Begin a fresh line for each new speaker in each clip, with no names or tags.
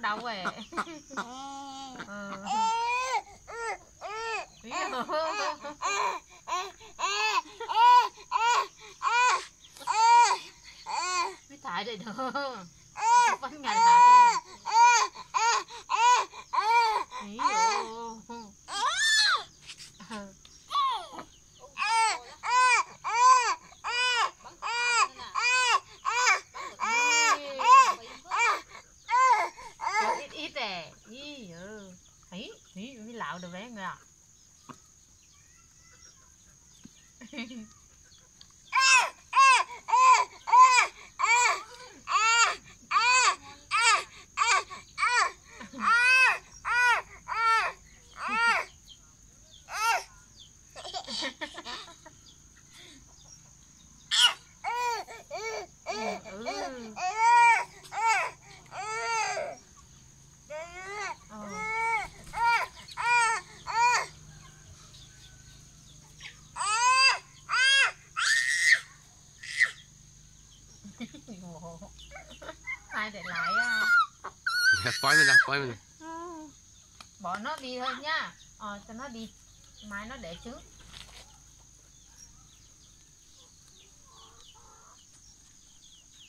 đau vậy ừ. Mới thải đây được. Vẫn ngày thải được bé người à? ai để lại á
Dạ, Poi mình nè, poi mình
bỏ nó đi thôi nhá. Ờ cho nó đi. Mai nó để trước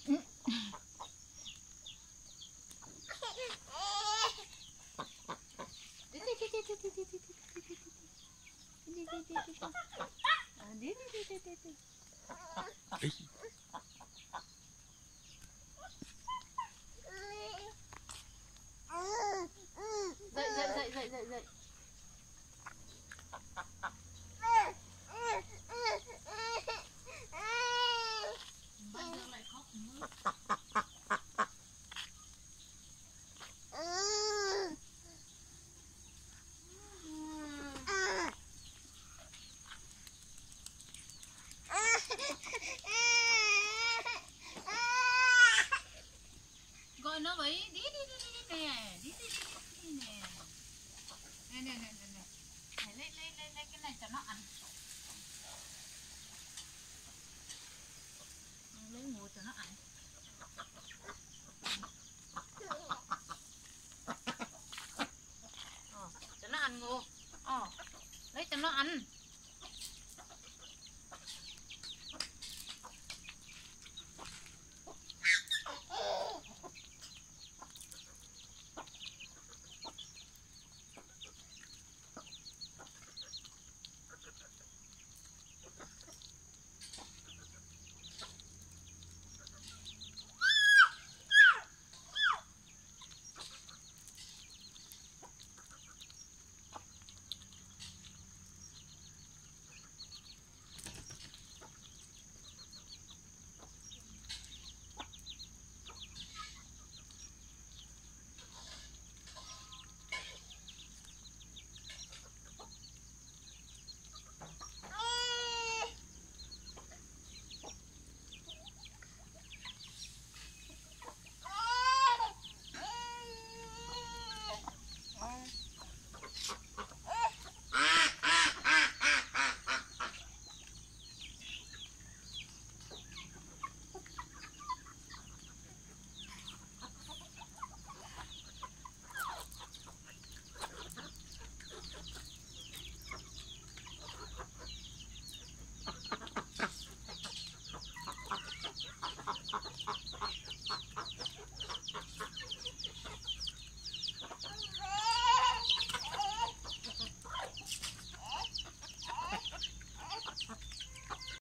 Ý, ăn ngô. Ờ. Lấy cho nó ăn.